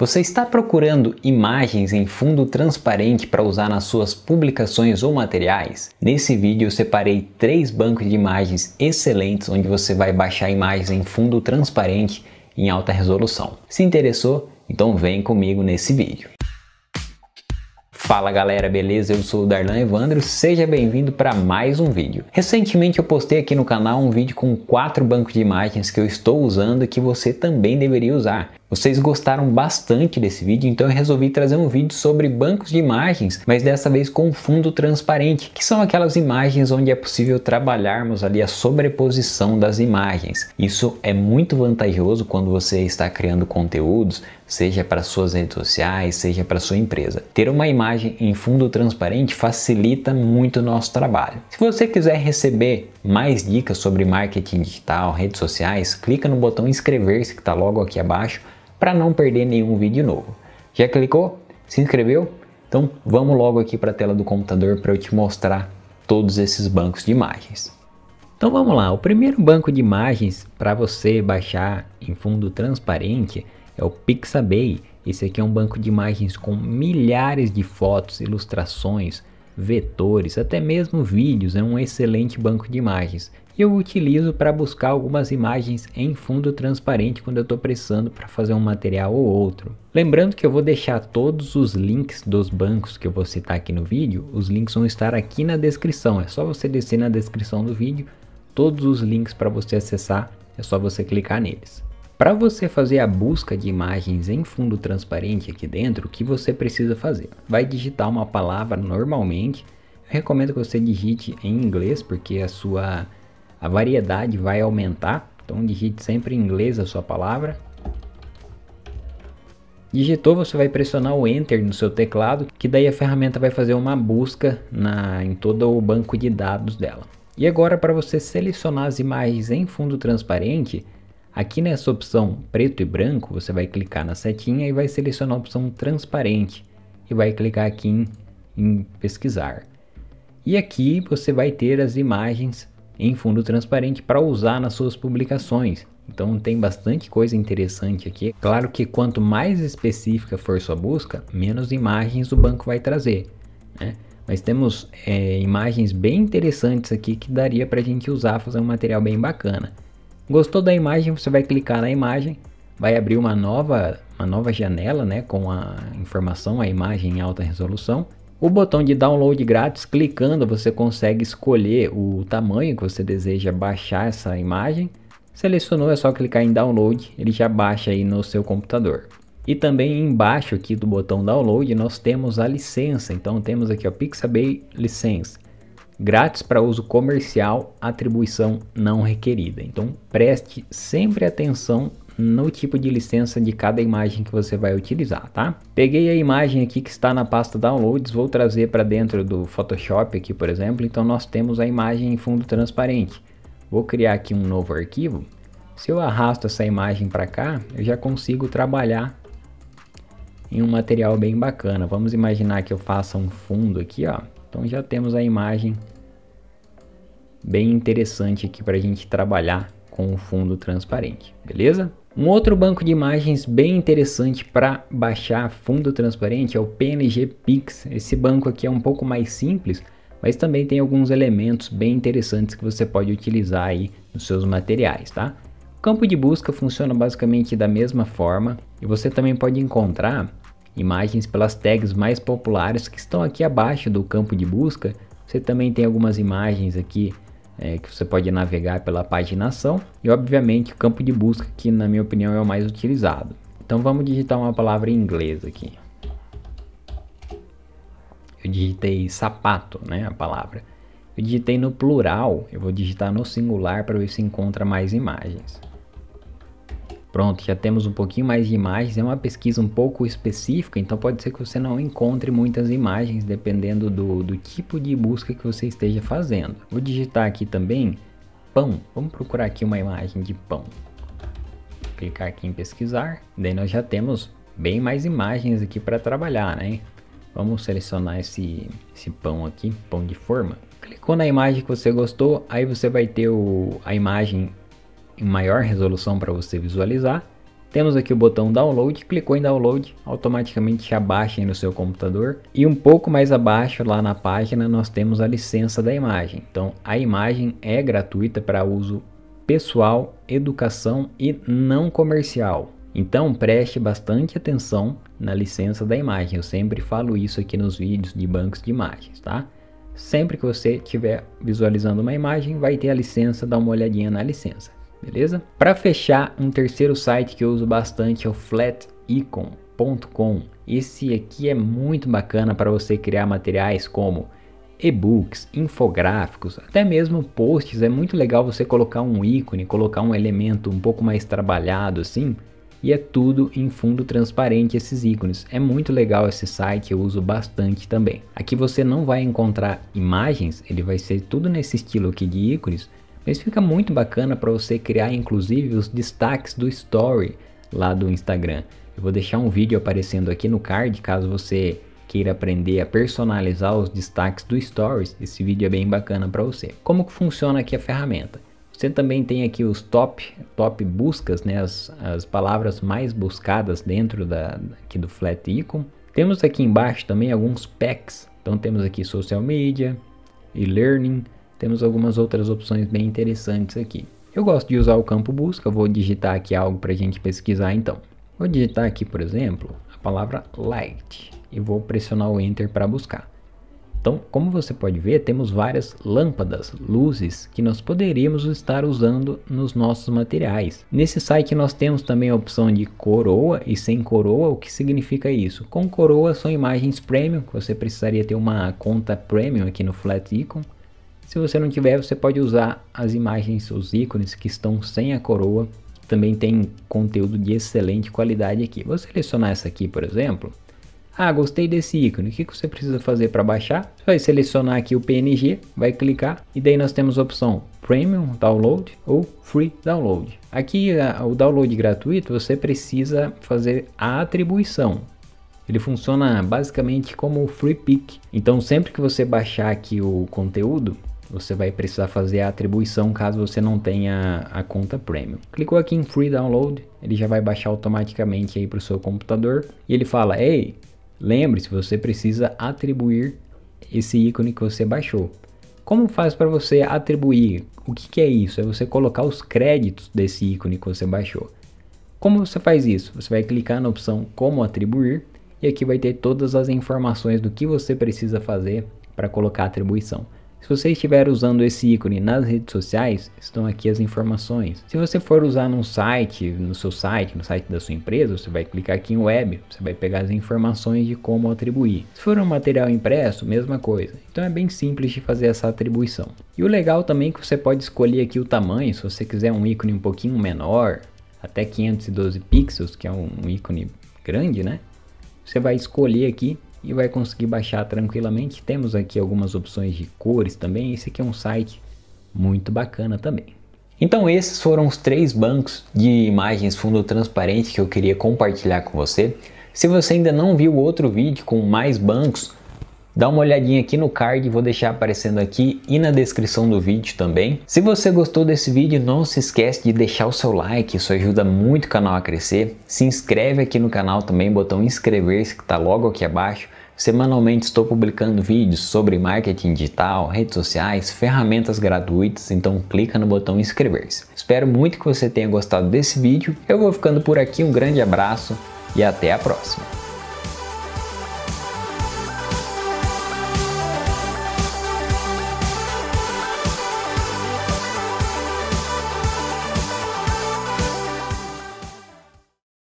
Você está procurando imagens em fundo transparente para usar nas suas publicações ou materiais? Nesse vídeo eu separei três bancos de imagens excelentes onde você vai baixar imagens em fundo transparente em alta resolução. Se interessou? Então vem comigo nesse vídeo. Fala galera, beleza? Eu sou o Darlan Evandro, seja bem-vindo para mais um vídeo. Recentemente eu postei aqui no canal um vídeo com quatro bancos de imagens que eu estou usando e que você também deveria usar. Vocês gostaram bastante desse vídeo, então eu resolvi trazer um vídeo sobre bancos de imagens, mas dessa vez com fundo transparente, que são aquelas imagens onde é possível trabalharmos ali a sobreposição das imagens. Isso é muito vantajoso quando você está criando conteúdos, seja para suas redes sociais, seja para sua empresa. Ter uma imagem em fundo transparente facilita muito o nosso trabalho. Se você quiser receber mais dicas sobre marketing digital, redes sociais, clica no botão inscrever-se que está logo aqui abaixo para não perder nenhum vídeo novo. Já clicou? Se inscreveu? Então vamos logo aqui para a tela do computador para eu te mostrar todos esses bancos de imagens. Então vamos lá, o primeiro banco de imagens para você baixar em fundo transparente é o Pixabay. Esse aqui é um banco de imagens com milhares de fotos, ilustrações, vetores, até mesmo vídeos, é um excelente banco de imagens. Eu utilizo para buscar algumas imagens em fundo transparente quando eu estou precisando para fazer um material ou outro. Lembrando que eu vou deixar todos os links dos bancos que eu vou citar aqui no vídeo, os links vão estar aqui na descrição, é só você descer na descrição do vídeo, todos os links para você acessar, é só você clicar neles. Para você fazer a busca de imagens em fundo transparente aqui dentro, o que você precisa fazer? Vai digitar uma palavra normalmente. Eu recomendo que você digite em inglês, porque a sua a variedade vai aumentar. Então digite sempre em inglês a sua palavra. Digitou, você vai pressionar o Enter no seu teclado, que daí a ferramenta vai fazer uma busca na, em todo o banco de dados dela. E agora para você selecionar as imagens em fundo transparente, Aqui nessa opção preto e branco, você vai clicar na setinha e vai selecionar a opção transparente e vai clicar aqui em, em pesquisar. E aqui você vai ter as imagens em fundo transparente para usar nas suas publicações. Então tem bastante coisa interessante aqui. Claro que quanto mais específica for sua busca, menos imagens o banco vai trazer. Né? Mas temos é, imagens bem interessantes aqui que daria para a gente usar, fazer um material bem bacana. Gostou da imagem? Você vai clicar na imagem, vai abrir uma nova, uma nova janela né, com a informação, a imagem em alta resolução. O botão de download grátis, clicando você consegue escolher o tamanho que você deseja baixar essa imagem. Selecionou, é só clicar em download, ele já baixa aí no seu computador. E também embaixo aqui do botão download nós temos a licença, então temos aqui o Pixabay License grátis para uso comercial, atribuição não requerida. Então preste sempre atenção no tipo de licença de cada imagem que você vai utilizar, tá? Peguei a imagem aqui que está na pasta downloads, vou trazer para dentro do Photoshop aqui, por exemplo. Então nós temos a imagem em fundo transparente. Vou criar aqui um novo arquivo. Se eu arrasto essa imagem para cá, eu já consigo trabalhar em um material bem bacana. Vamos imaginar que eu faça um fundo aqui, ó. Então já temos a imagem bem interessante aqui para a gente trabalhar com o fundo transparente, beleza? Um outro banco de imagens bem interessante para baixar fundo transparente é o PNG Pix. Esse banco aqui é um pouco mais simples, mas também tem alguns elementos bem interessantes que você pode utilizar aí nos seus materiais, tá? O campo de busca funciona basicamente da mesma forma e você também pode encontrar imagens pelas tags mais populares que estão aqui abaixo do campo de busca. Você também tem algumas imagens aqui é, que você pode navegar pela paginação e obviamente o campo de busca que na minha opinião é o mais utilizado. Então vamos digitar uma palavra em inglês aqui. Eu digitei sapato, né, a palavra. Eu digitei no plural, eu vou digitar no singular para ver se encontra mais imagens. Pronto, já temos um pouquinho mais de imagens, é uma pesquisa um pouco específica, então pode ser que você não encontre muitas imagens dependendo do, do tipo de busca que você esteja fazendo. Vou digitar aqui também pão, vamos procurar aqui uma imagem de pão. Clicar aqui em pesquisar, daí nós já temos bem mais imagens aqui para trabalhar, né? Vamos selecionar esse, esse pão aqui, pão de forma. Clicou na imagem que você gostou, aí você vai ter o, a imagem em maior resolução para você visualizar Temos aqui o botão download, clicou em download, automaticamente já baixa no seu computador. E um pouco mais abaixo lá na página nós temos a licença da imagem. Então a imagem é gratuita para uso pessoal, educação e não comercial. Então preste bastante atenção na licença da imagem. Eu sempre falo isso aqui nos vídeos de bancos de imagens, tá? Sempre que você estiver visualizando uma imagem, vai ter a licença, dá uma olhadinha na licença beleza? Para fechar, um terceiro site que eu uso bastante é o flaticon.com. Esse aqui é muito bacana para você criar materiais como e-books, infográficos, até mesmo posts. É muito legal você colocar um ícone, colocar um elemento um pouco mais trabalhado assim. E é tudo em fundo transparente esses ícones. É muito legal esse site, eu uso bastante também. Aqui você não vai encontrar imagens, ele vai ser tudo nesse estilo aqui de ícones, mas fica muito bacana para você criar inclusive os destaques do story lá do Instagram. Eu vou deixar um vídeo aparecendo aqui no card caso você queira aprender a personalizar os destaques do Stories, esse vídeo é bem bacana para você. Como que funciona aqui a ferramenta? Você também tem aqui os top, top buscas, né, as, as palavras mais buscadas dentro da, aqui do Flat Icon. Temos aqui embaixo também alguns packs, então temos aqui social media, e-learning, temos algumas outras opções bem interessantes aqui. Eu gosto de usar o campo busca, vou digitar aqui algo para a gente pesquisar então. Vou digitar aqui, por exemplo, a palavra light e vou pressionar o enter para buscar. Então, como você pode ver, temos várias lâmpadas, luzes que nós poderíamos estar usando nos nossos materiais. Nesse site nós temos também a opção de coroa e sem coroa, o que significa isso? Com coroa são imagens premium, você precisaria ter uma conta premium aqui no Flat Icon. Se você não tiver, você pode usar as imagens, os ícones que estão sem a coroa. Também tem conteúdo de excelente qualidade aqui. Vou selecionar essa aqui, por exemplo. Ah, gostei desse ícone. O que você precisa fazer para baixar? Você vai selecionar aqui o PNG, vai clicar e daí nós temos a opção Premium Download ou Free Download. Aqui o download gratuito você precisa fazer a atribuição. Ele funciona basicamente como o Free Pick. Então sempre que você baixar aqui o conteúdo, você vai precisar fazer a atribuição caso você não tenha a conta Premium. Clicou aqui em Free Download, ele já vai baixar automaticamente aí para o seu computador e ele fala: Ei, lembre-se, você precisa atribuir esse ícone que você baixou. Como faz para você atribuir? O que, que é isso? É você colocar os créditos desse ícone que você baixou. Como você faz isso? Você vai clicar na opção Como atribuir e aqui vai ter todas as informações do que você precisa fazer para colocar a atribuição. Se você estiver usando esse ícone nas redes sociais, estão aqui as informações. Se você for usar num site, no seu site, no site da sua empresa, você vai clicar aqui em web, você vai pegar as informações de como atribuir. Se for um material impresso, mesma coisa. Então é bem simples de fazer essa atribuição. E o legal também é que você pode escolher aqui o tamanho, se você quiser um ícone um pouquinho menor, até 512 pixels, que é um ícone grande, né? Você vai escolher aqui e vai conseguir baixar tranquilamente. Temos aqui algumas opções de cores também. Esse aqui é um site muito bacana também. Então esses foram os três bancos de imagens fundo transparente que eu queria compartilhar com você. Se você ainda não viu outro vídeo com mais bancos, Dá uma olhadinha aqui no card, vou deixar aparecendo aqui e na descrição do vídeo também. Se você gostou desse vídeo, não se esquece de deixar o seu like, isso ajuda muito o canal a crescer. Se inscreve aqui no canal também, botão inscrever-se que está logo aqui abaixo. Semanalmente estou publicando vídeos sobre marketing digital, redes sociais, ferramentas gratuitas, então clica no botão inscrever-se. Espero muito que você tenha gostado desse vídeo. Eu vou ficando por aqui, um grande abraço e até a próxima.